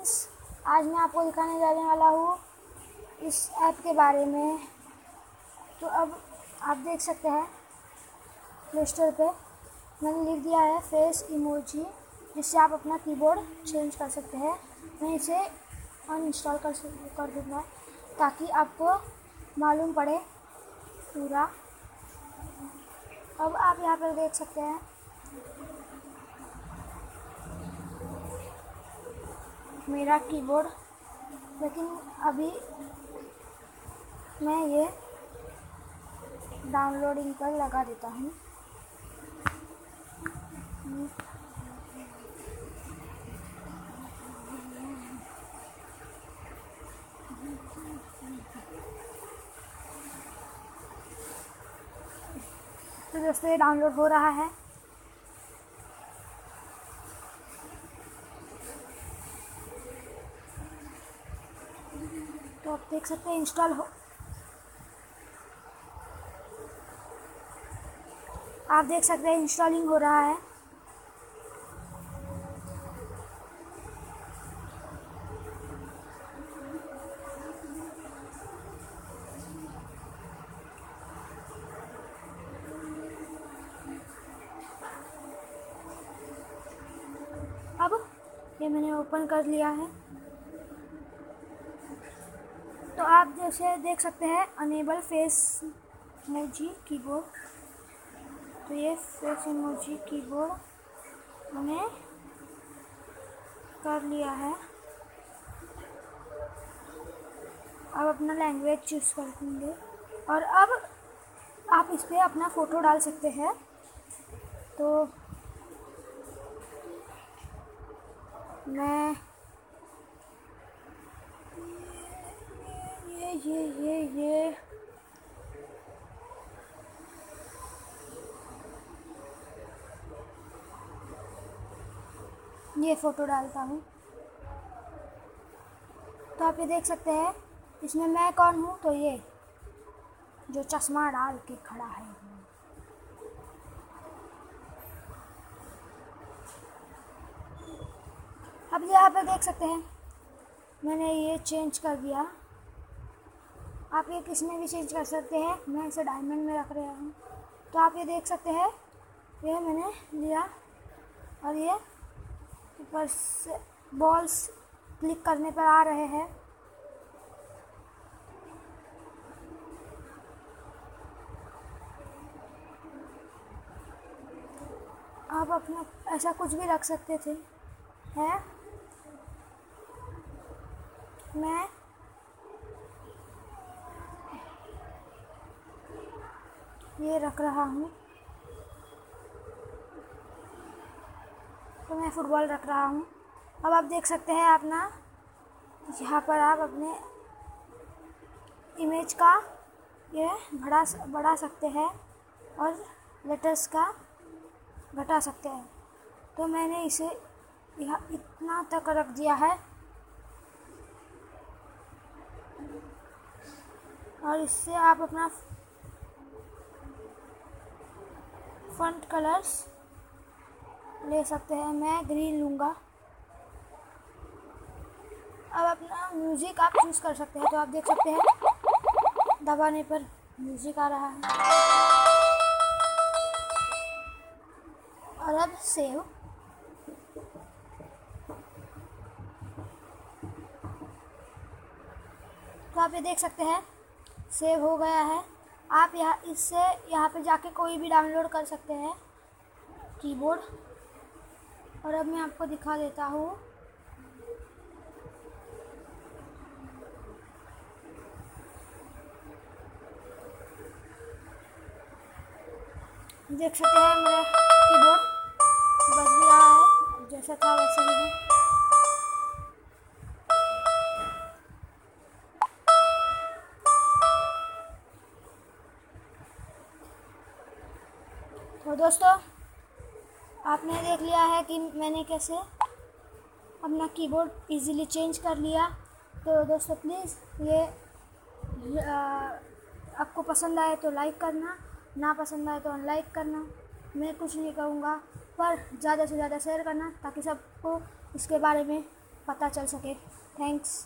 Friends आज मैं आपको दिखाने जाने वाला हूँ इस ऐप के बारे में। तो अब आप देख सकते हैं प्ले स्टोर पर मैंने लिख दिया है फेस इमोजी जिससे आप अपना कीबोर्ड चेंज कर सकते हैं। मैं इसे अनइंस्टॉल कर कर दूँगा ताकि आपको मालूम पड़े पूरा। अब आप यहाँ पर देख सकते हैं मेरा कीबोर्ड लेकिन अभी मैं ये डाउनलोडिंग पर लगा देता हूँ। तो दोस्तों, ये डाउनलोड हो रहा है। तो आप देख सकते हैं इंस्टॉल हो। आप देख सकते हैं इंस्टॉलिंग हो रहा है। अब ये मैंने ओपन कर लिया है। तो आप जैसे देख सकते हैं अनेबल फेस इमोजी कीबोर्ड तो ये फेस इमोजी कीबोर्ड मैंने कर लिया है। अब अपना लैंग्वेज चूज़ कर देंगे और अब आप इस पर अपना फ़ोटो डाल सकते हैं। तो मैं ये ये ये। ये ये फ़ोटो डालता हूँ। तो आप ये देख सकते हैं, इसमें मैं कौन हूँ? तो ये, जो चश्मा डाल के खड़ा है। अब यहाँ पे देख सकते हैं, मैंने ये चेंज कर दिया। आप ये किसमें भी चेंज कर सकते हैं? मैं इसे डायमंड में रख रहा हूँ। तो आप ये देख सकते हैं, ये मैंने लिया और ये ऊपर से बॉल्स क्लिक करने पर आ रहे हैं। आप अपना, ऐसा कुछ भी रख सकते थे, है? मैं ये रख रहा हूँ। तो मैं फुटबॉल रख रहा हूँ। अब आप देख सकते हैं अपना, यहाँ पर आप अपने इमेज का ये बढ़ा बढ़ा सकते हैं और लेटर्स का घटा सकते हैं। तो मैंने इसे यहाँ इतना तक रख दिया है। और इससे आप अपना फंट कलर्स ले सकते हैं, मैं ग्रीन लूँगा। अब अपना म्यूज़िक आप चूज़ कर सकते हैं तो आप देख सकते हैं, दबाने पर म्यूज़िक आ रहा है। और अब सेव तो आप ये देख सकते हैं सेव हो गया है। आप यहाँ, इससे यहाँ पे जाके कोई भी डाउनलोड कर सकते हैं कीबोर्ड और अब मैं आपको दिखा देता हूँ। देख सकते हैं मेरा कीबोर्ड बज भी रहा है, जैसा था वैसा ही है। तो दोस्तों, आपने देख लिया है कि मैंने कैसे अपना कीबोर्ड इजीली चेंज कर लिया। तो दोस्तों प्लीज़ ये आपको पसंद आए तो लाइक करना, ना पसंद आए तो अनलाइक करना। मैं कुछ नहीं कहूँगा, पर ज़्यादा से ज़्यादा शेयर करना ताकि सबको इसके बारे में पता चल सके। थैंक्स